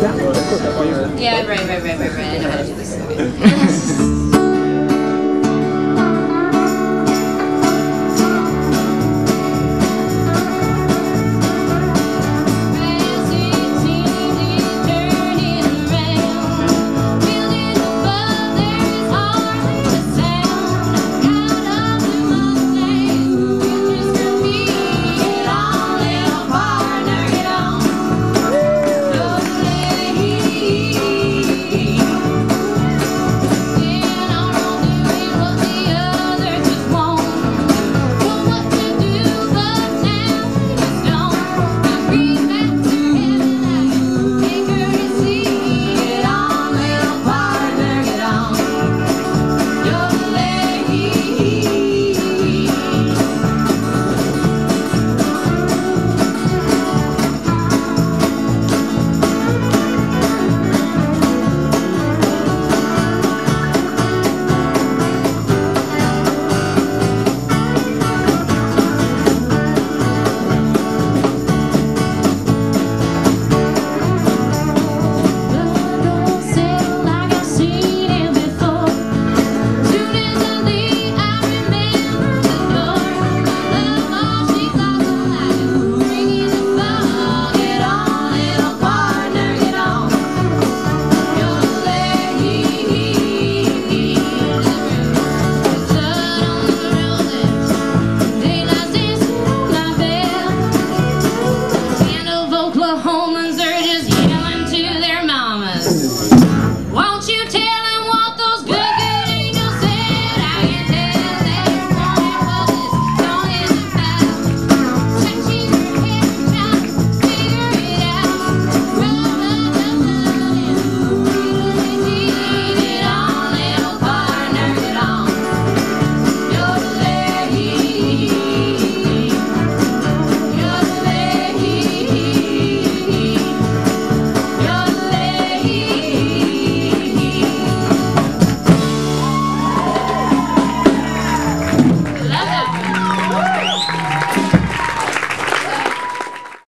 Yeah, right, right, right, right, right. I know how to do this. Gracias.